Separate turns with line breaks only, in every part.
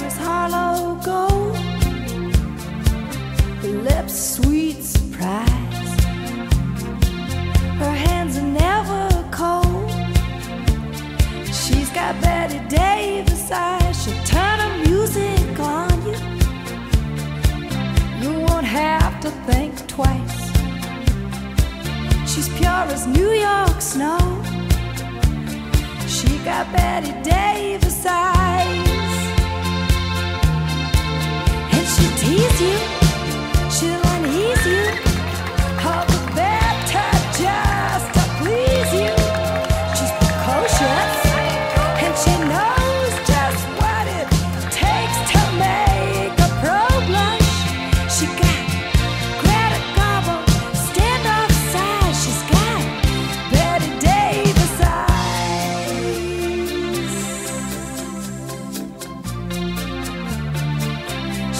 hair Harlow gold, her lips sweet surprise. Her hands are never cold. She's got Bette Davis eyes. She'll turn her music on you. You won't have to think twice. She's pure as New York snow. She got Bette Davis eyes. Tease you,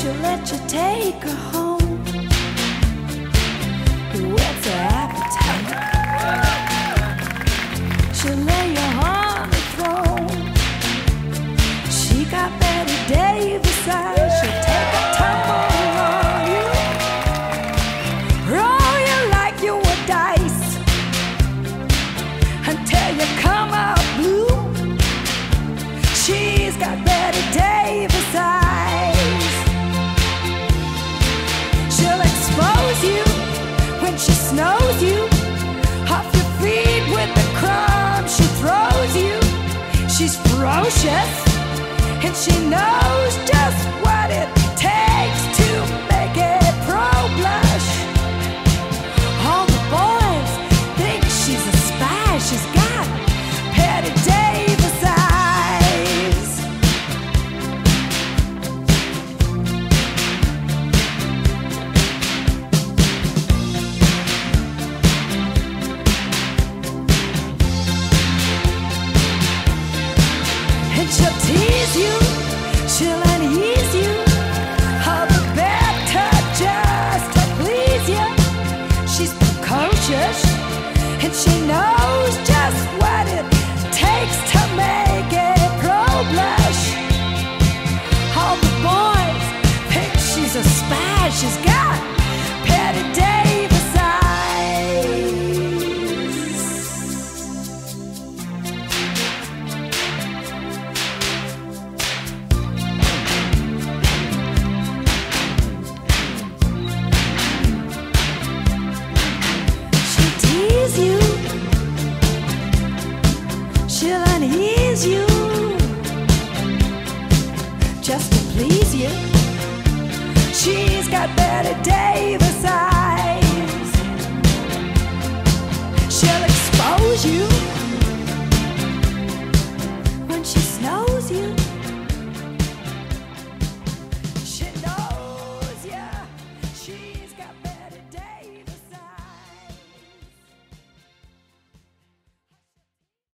She'll let you take her home. What's her appetite? She'll lay you on the throne. She got Bette Davis eyes. She'll take a tumble on you. Roll you like you were dice until you come out blue. She's got she snows you off your feet with the crumbs she throws you. She's ferocious and she knows just what it takes She's got Bette Davis eyes. She'll tease you. She'll unease you. Just to please you. Davis.